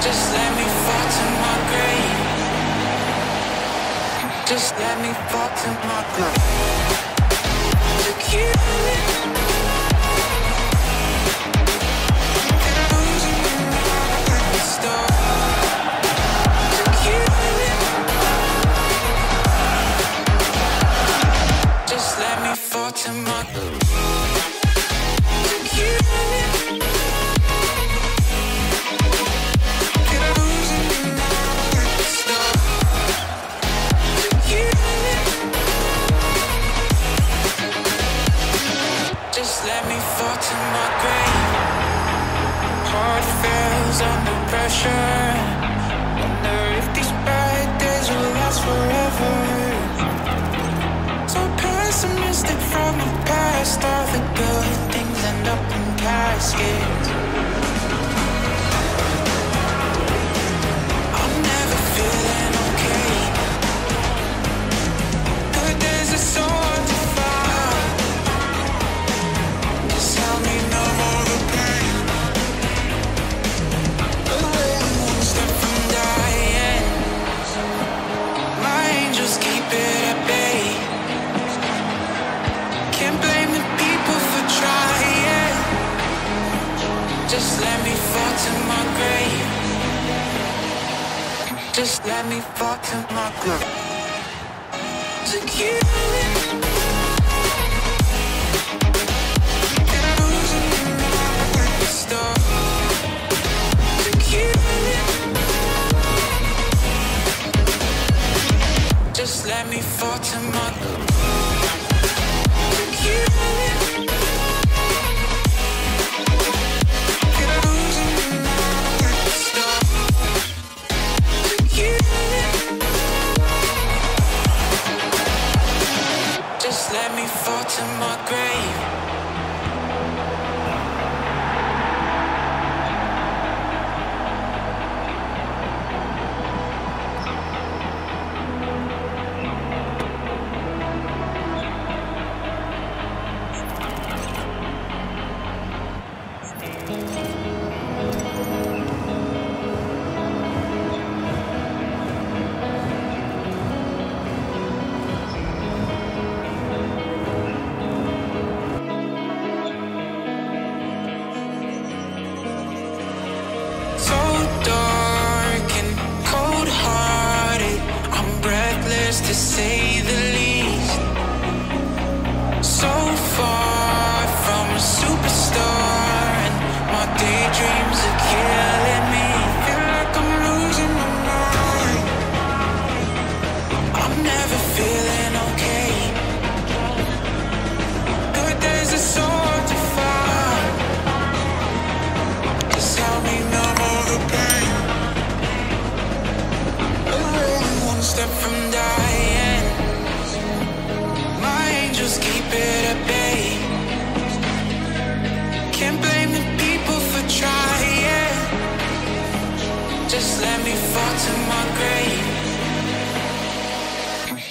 Just let me fall to my grave. Just let me fall to my grave. To kill me. to my grave. Heart fails under pressure. Wonder if these bright days will last forever. So pessimistic from the past, all the good things end up in caskets. fall to my grave. Just let me fall to my grave. To you. to my grave. say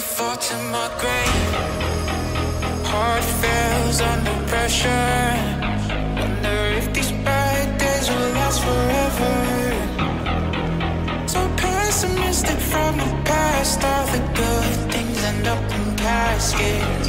fall to my grave. Heart fails under pressure. Wonder if these bright days will last forever. So pessimistic from the past, all the good things end up in caskets.